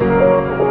Música